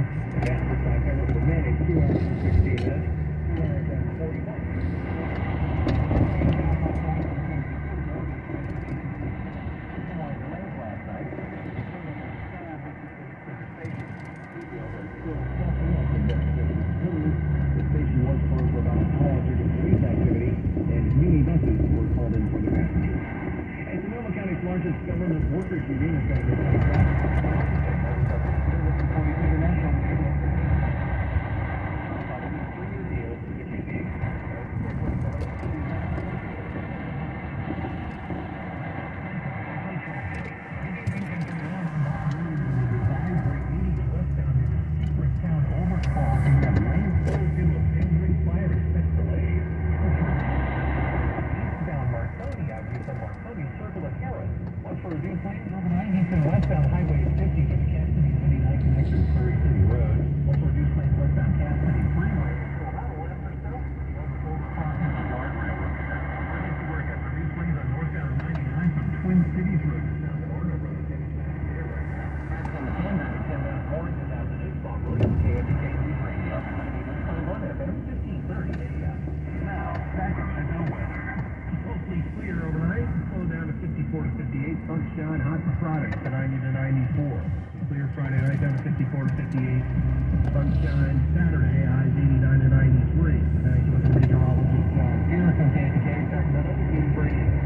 Namaste. Coach John Hockey Products to 90 to 94. Clear Friday night down to 54 to 58. Sunshine Saturday, eyes 89 to 93. Thanks for the meteorology. Here comes Andy Gates, Sacramento, 83.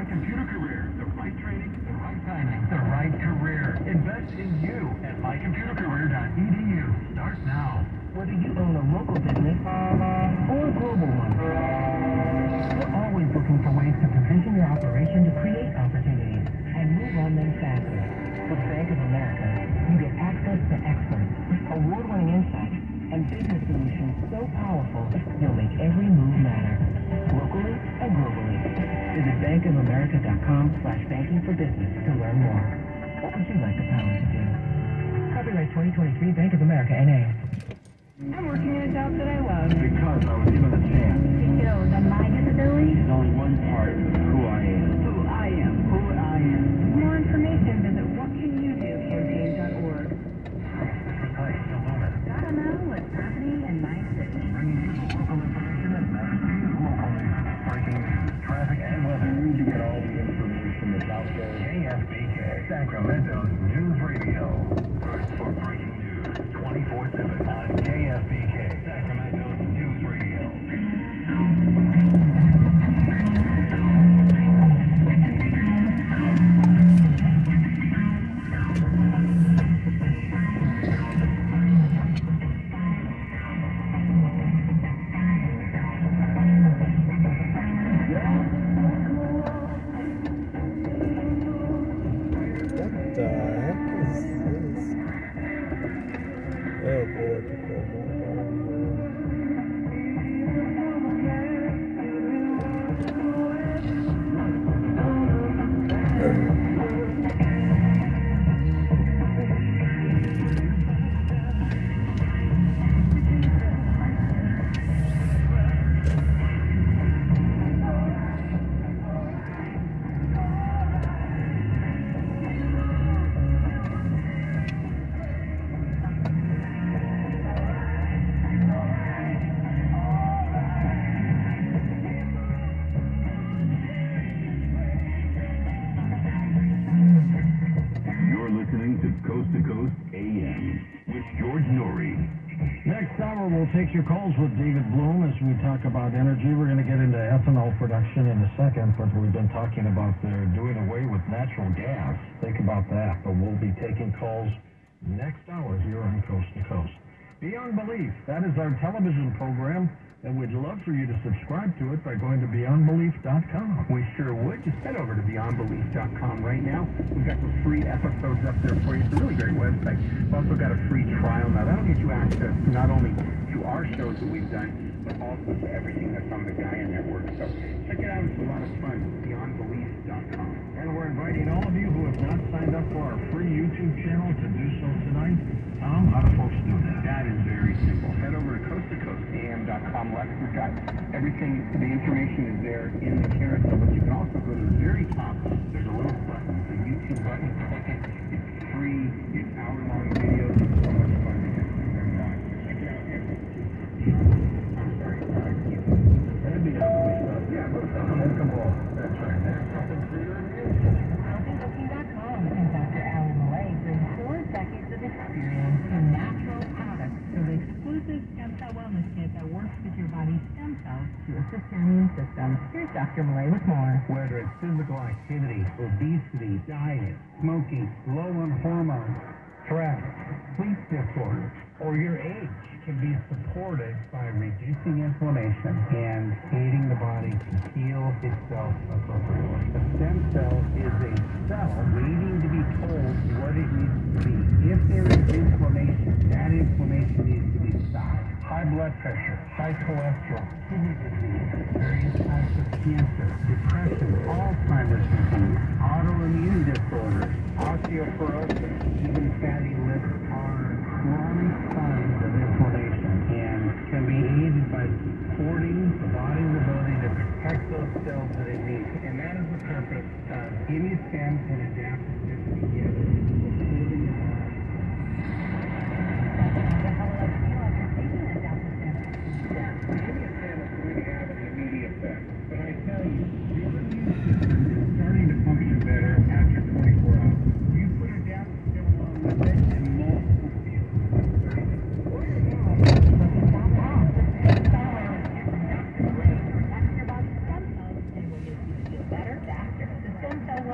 My Computer Career. The right training, the right timing, the right career. Invest in you at mycomputercareer.edu. Start now. Whether you own a local business or a global one, we're always looking for ways to position your operation to create opportunities and move on them faster. With Bank of America, you get access to experts, award-winning insights, and business solutions so powerful, you'll make every move matter bankofamerica.com slash banking for business to learn more. What would you like the power to do? Copyright 2023 Bank of America NA. I'm working in a job that I love. Because I was given a chance. To show that my disability is only one part of who I am. With David Blume as we talk about energy. We're going to get into ethanol production in a second, but we've been talking about they're doing away with natural gas. Think about that. But we'll be taking calls next hour here on Coast to Coast. Beyond Belief, that is our television program. And we'd love for you to subscribe to it by going to BeyondBelief.com. We sure would. Just head over to BeyondBelief.com right now. We've got some free episodes up there for you. It's a really great website. We've also got a free trial now. That'll get you access not only to our shows that we've done, but also to everything that's on the Gaia Network. So check it out. It's a lot of fun. BeyondBelief.com. And we're inviting all of you who have not signed up for our free YouTube channel to do so tonight. Tom, how do folks do that? That is very simple. Head over to got everything. The information is there in the carousel, but you can also go to the very top. There's a little button, the YouTube button. Click it. It's free. It's hour-long videos. It's so much fun to get through and watch. Check it out. I'm sorry. Uh, you- That'd be ugly stuff. Yeah, but make them all. That's right. There's something for your ears. HealthyLooking.com and Dr. Alan Malay brings four decades of experience in natural products to exclusive stem cell wellness kit that works with your body's stem cells to assist your immune system. Here's Dr. Malay with more. whether it's physical activity, obesity, diet, smoking, low on hormones, stress, sleep disorders, or your age can be supported by reducing inflammation and aiding the body to heal itself appropriately. A stem cell is a cell waiting to be told what it needs to be. If there is inflammation, that inflammation needs. High blood pressure, high cholesterol, kidney disease, various types of cancer, depression, Alzheimer's disease, autoimmune disorders, osteoporosis, even fatty liver are chronic signs of inflammation and can be aided by supporting the body's ability to protect those cells that it needs. And that is the purpose of ImmuStem and adaptive system together. Supporting the body. ImmuStem is going to have an immediate effect. But I tell you, your immune system is starting to function better after 24 hours. You put adaptive stem along with it and multiple fields.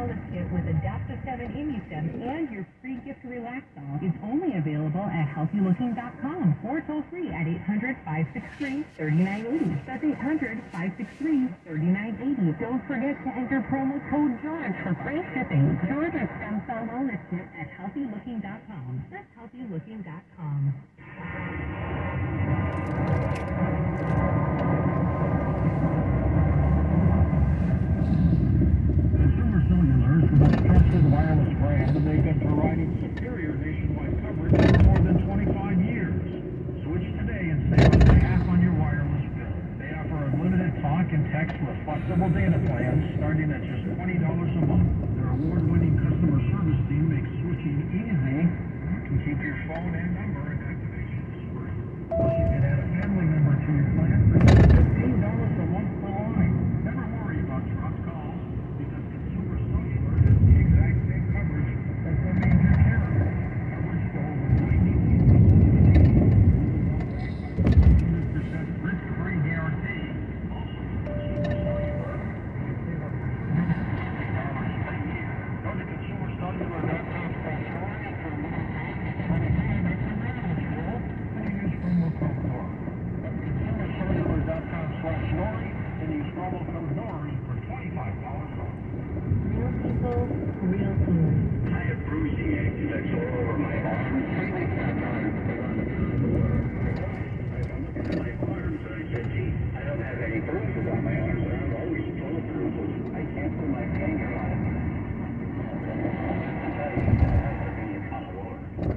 With Adaptive 7 ImmuStem and your free gift Relaxol is only available at healthylooking.com or toll free at 800-563-3980. That's 800-563-3980. Don't forget to enter promo code George for free shipping. George's Stem Cell Wellness Kit at healthylooking.com. That's healthylooking.com. Consumer Cellular is the most trusted wireless brand, and they've been providing superior nationwide coverage for more than 25 years. Switch today and save up to half on your wireless bill. They offer unlimited text with flexible data plans starting at just $20 a month. Their award-winning customer service team makes switching easy. You can keep your phone and number and activation free. Plus, you can add a family member to your plan for just $15 a month per line. Never worry about dropped calls because Consumer Cellular has the exact same coverage as the major carrier. Coverage to over 90 100% risk-free guarantee. Also, Consumer Cellular, you can save up to $20 per year. Go to consumercellular.com slash Noory for a little time. When you sign up for wireless bill, then use promo code NOORY. That's consumercellular.com slash Noory and use promo code NOORY for $25 off. Real people, real food. I have bruising eggs all over my arms. I don't have any bruises on my arms. I'm always full of bruises. I can't put my finger on it.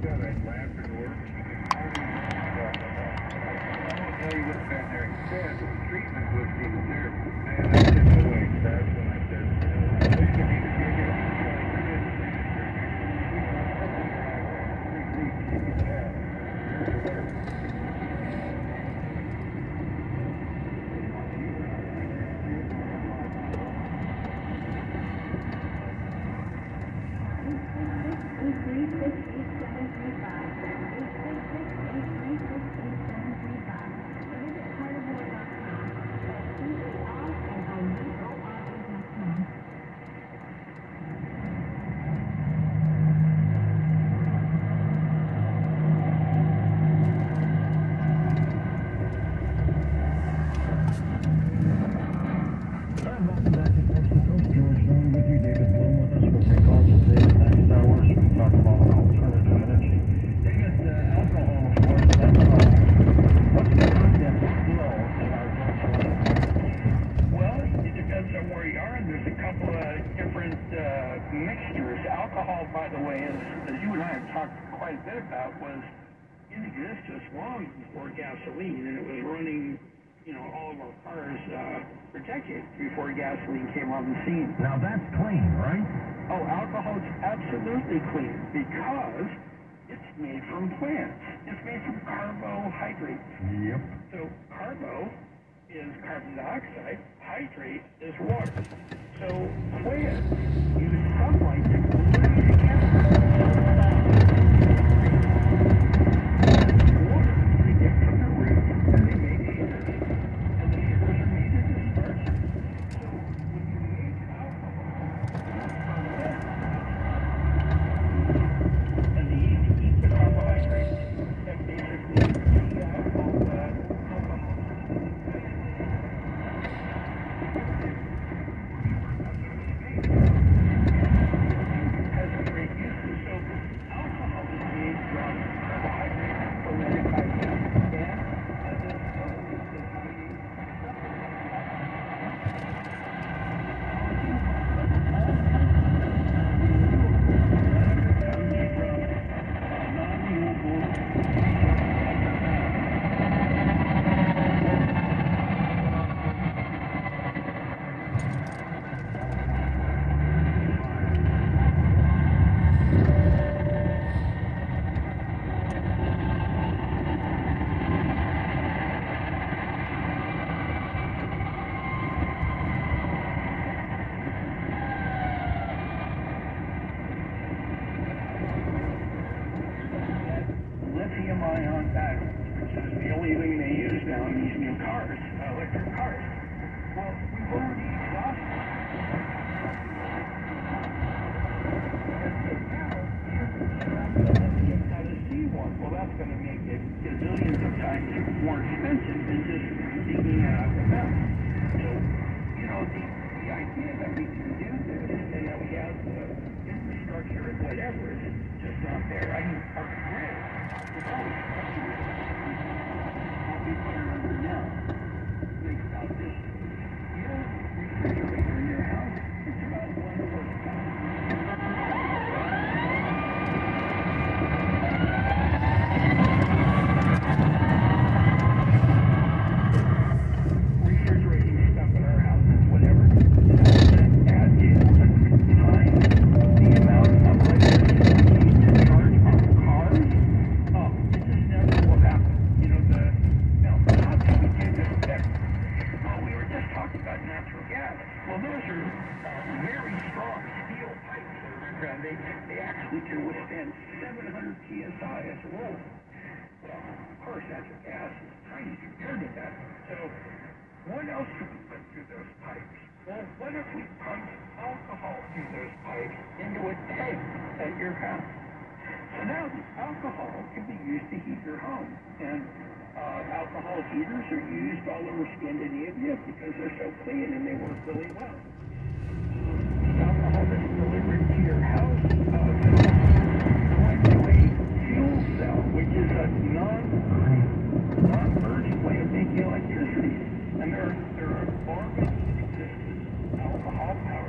Got a Labrador. You what veterinary said. The treatment would be there. Man, I didn't know for gasoline, and it was running, you know, all of our cars uh, protected before gasoline came on the scene. Now that's clean, right? Oh, alcohol's absolutely clean because it's made from plants. It's made from carbohydrates. Yep. So carbo is carbon dioxide, hydrate is water. So plants use sunlight to more expensive than just digging it out of the mountain. So, you know, the, the idea that we can do this and that we have the infrastructure and whatever is just not there. I, our into a tank at your house. So now alcohol can be used to heat your home. And uh, alcohol heaters are used all over Scandinavia because they're so clean and they work really well. Alcohol delivered uh, fuel cell, which is a non non-burning way electricity. And there are, there are organs alcohol power.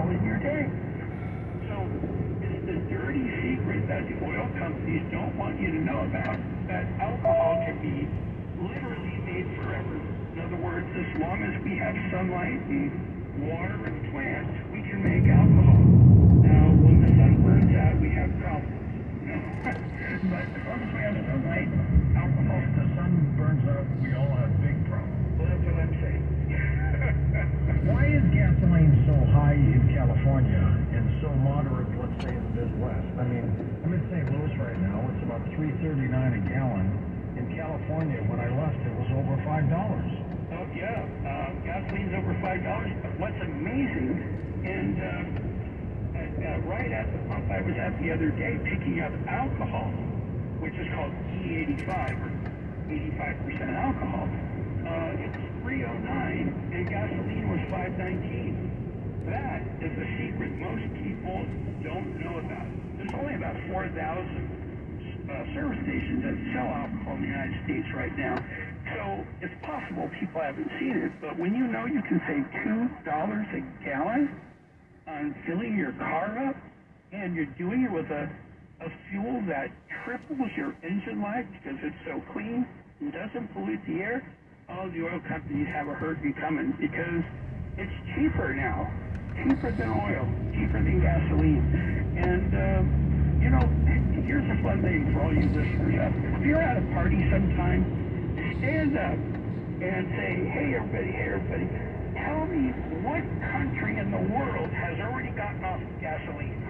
dirty secret that the oil companies don't want you to know about that alcohol can be literally made forever. In other words, as long as we have sunlight and water and plants, we can make alcohol. E85 or 85% alcohol. Uh, it's 309 and gasoline was 519. That is a secret most people don't know about. There's only about 4,000 uh, service stations that sell alcohol in the United States right now. So it's possible people haven't seen it, but when you know you can save two dollars a gallon on filling your car up, and you're doing it with a, a fuel that triples your engine life because it's so clean and doesn't pollute the air, all the oil companies have a herd coming because it's cheaper now, cheaper than oil, cheaper than gasoline, and. Um, you know, here's a fun thing for all you listeners out there. If you're at a party sometime, stand up and say, hey everybody, hey everybody, tell me what country in the world has already gotten off gasoline?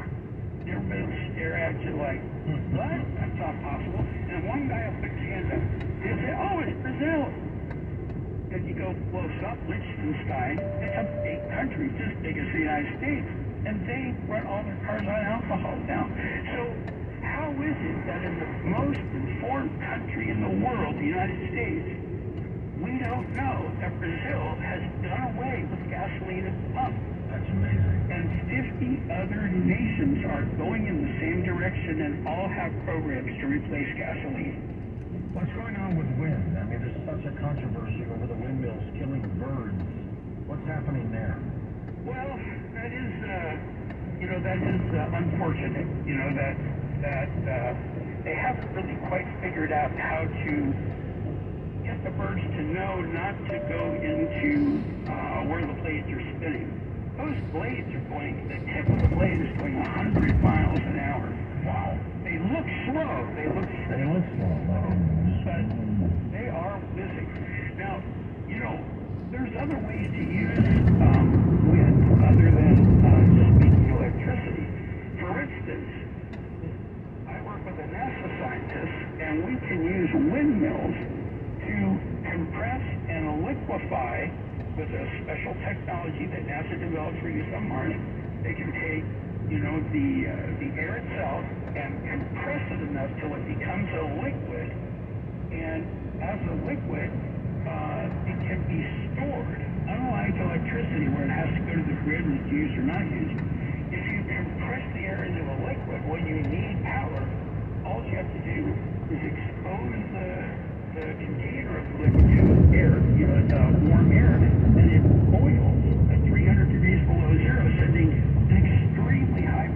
Everybody will stare at you like, hmm. what? That's not possible. And one guy will put his hand up and say, oh, it's Brazil. And you go close up, Liechtenstein, it's a big country, just big as the United States and they run all their cars on alcohol now. So how is it that in the most informed country in the world, the United States, we don't know that Brazil has done away with gasoline at the pump? That's amazing. And 50 other nations are going in the same direction and all have programs to replace gasoline. What's going on with wind? I mean, there's such a controversy over the windmills killing birds. What's happening there? Well, that is, uh, you know, that is uh, unfortunate. You know that that uh, they haven't really quite figured out how to the birds to know not to go into uh, where the blades are spinning. Those blades are going. The tip of the blade is going 100 miles an hour. Wow. They look slow. They look. They look slow, but they are whizzing. Now, you know, there's other ways to use um, wind other than uh, just making electricity. For instance, I work with a NASA scientist, and we can use windmills to compress and liquefy with a special technology that NASA developed for use on Mars. They can take, you know, the uh, the air itself and compress it enough till it becomes a liquid, and as a liquid, uh, it can be stored. Unlike electricity, where it has to go to the grid and it's used or not used, if you compress the air into a liquid when you need power, all you have to do is expose the, uh, warm air, and it boils at 300 degrees below zero, sending extremely high